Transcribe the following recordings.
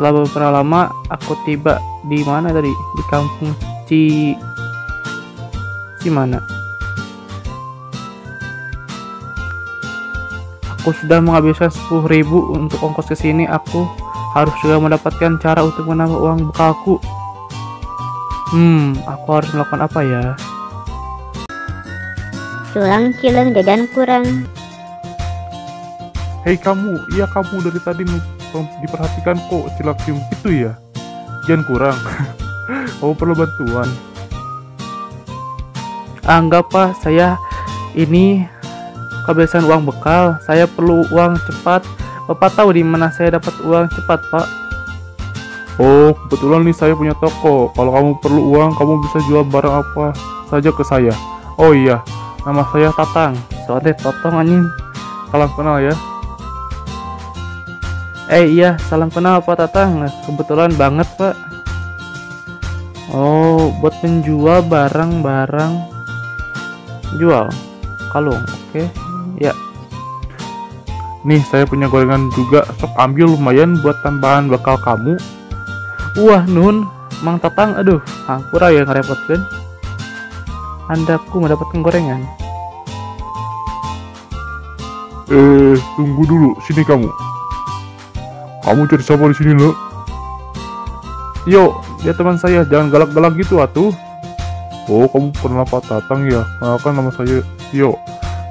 setelah beberapa lama aku tiba di mana tadi? Di kampung Ci Ci mana? Aku sudah menghabiskan 10.000 untuk ongkos ke sini. Aku harus juga mendapatkan cara untuk menambah uang bekalku. Hmm, aku harus melakukan apa ya? Tulang cileng jajan kurang. Hei kamu, iya kamu dari tadi diperhatikan kok cilak cium itu ya? Jangan kurang. kamu perlu bantuan. Ah, enggak pak, saya ini kebiasaan uang bekal. Saya perlu uang cepat. Bapak tahu di mana saya dapat uang cepat, Pak? Oh, kebetulan nih saya punya toko. Kalau kamu perlu uang, kamu bisa jual barang apa saja ke saya. Oh iya, nama saya Tatang. Soalnya totong anjing. Salam kenal ya. Eh iya, salam kenal Pak Tatang. Nah, Kebetulan banget Pak. Oh, buat menjual barang-barang jual kalung. Oke. Ya, Nih, saya punya gorengan juga. Sok ambil lumayan buat tambahan bekal kamu. wah nun, Mang Tatang, aduh, hampura ya ngerepotkan. Andaku mendapatkan gorengan. Eh, tunggu dulu. Sini kamu. Kamu cari siapa di sini, lo? Yo, ya teman saya. Jangan galak-galak gitu, atuh. Oh, kamu pernah Pak Tatang ya? Kenalkan nama saya Yo.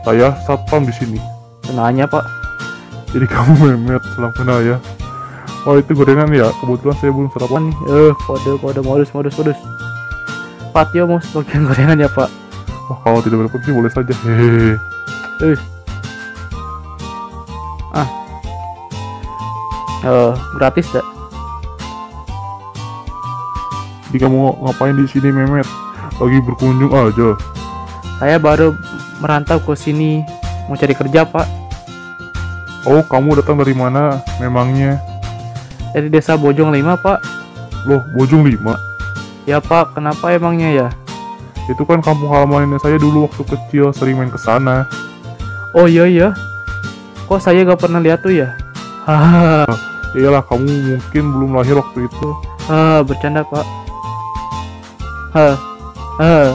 Saya satpam di sini. Kenanya Pak. Jadi kamu memet, salam kenal ya. Oh itu gorengan ya, kebetulan saya belum sarapan nih. Eh, kode kode modus modus modus. Pak Tio mau sebagian gorengan ya Pak. Wah kalau tidak sih boleh saja. Hehehe. Eh, gratis dah. Jadi kamu ngapain di sini memet? Lagi berkunjung aja. Saya baru merantau ke sini mau cari kerja Pak. Oh kamu datang dari mana? Memangnya? Dari desa Bojong 5 Pak. Loh Bojong Lima. Ya Pak, kenapa emangnya ya? Itu kan kampung halaman nenek saya dulu waktu kecil sering main ke sana. Oh iya iya. Kok saya gak pernah lihat tuh ya? Hahaha. Iyalah kamu mungkin belum lahir waktu itu. Ah, bercanda Pak. Hah. Hah.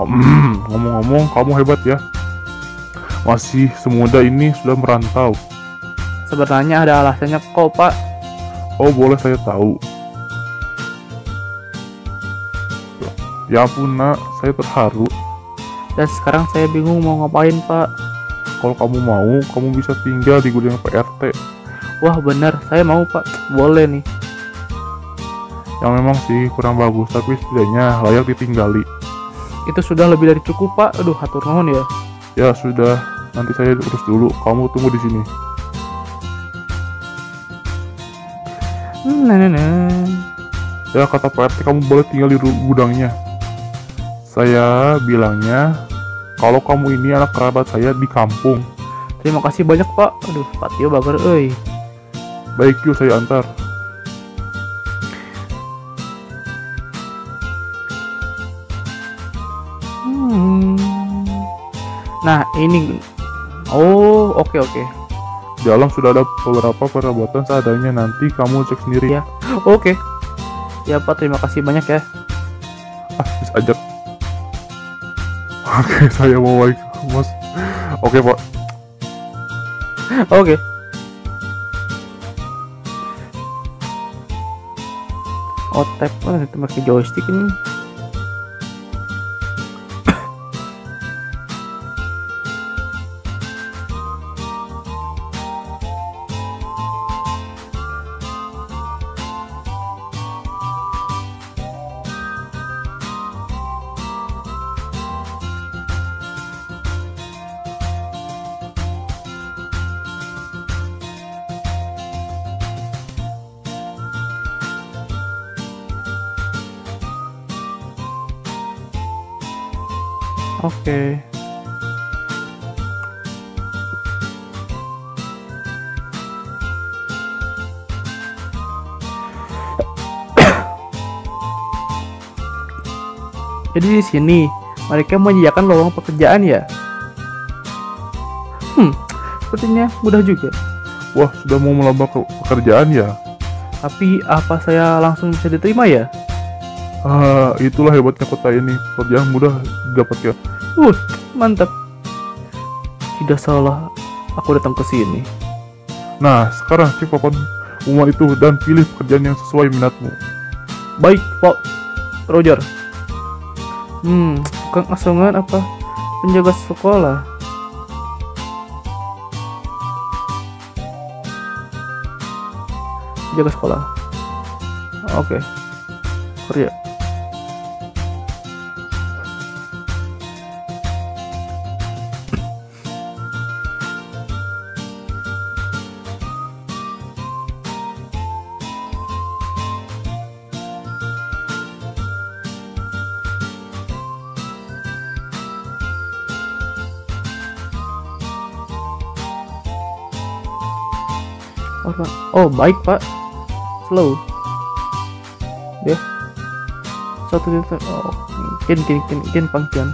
Hmm, ngomong-ngomong kamu hebat ya. Masih semudah ini sudah merantau. Sebenarnya ada alasannya kok Pak. Oh boleh saya tahu. Ya ampun nak, saya terharu. Dan sekarang saya bingung mau ngapain Pak. Kalau kamu mau, kamu bisa tinggal di gudang PRT. Wah benar, saya mau Pak. Boleh nih. Yang memang sih kurang bagus, tapi setidaknya layak ditinggali. Itu sudah lebih dari cukup Pak. Aduh, hatur nuhun ya. Ya sudah, nanti saya urus dulu. Kamu tunggu di sini. Nah, nah, nah. Ya kata PRT kamu boleh tinggal di gudangnya. Saya bilangnya kalau kamu ini anak kerabat saya di kampung. Terima kasih banyak Pak. Aduh, Pak Tio bager euy. Baik yuk saya antar. Hmm. Nah, ini Oh, oke oke. Di dalam sudah ada beberapa perabotan seadanya. Nanti kamu cek sendiri Ya. Oke. Ya Pak, terima kasih banyak ya. Ah, bisa ajak. Oke, saya mau baik, Mas. Oke, Pak. Oke. Oh, tap kan itu pakai joystick ini. Oke. Jadi di sini mereka menyediakan lowongan pekerjaan ya. Hmm, sepertinya mudah juga. Wah, sudah mau melamar ke pekerjaan ya? Tapi apa saya langsung bisa diterima ya? Ah, itulah hebatnya kota ini. Pekerjaan mudah didapatkan. Uh, mantap. Tidak salah aku datang ke sini. Nah, sekarang cek papan umum itu dan pilih pekerjaan yang sesuai minatmu. Baik, Pak Roger. Hmm, tukang asongan apa penjaga sekolah? Penjaga sekolah. Oke. Kerja. Pak. Oh, baik, Pak. Slow. Ya. Satu titik. Oh, kin kin kin kin pangkian.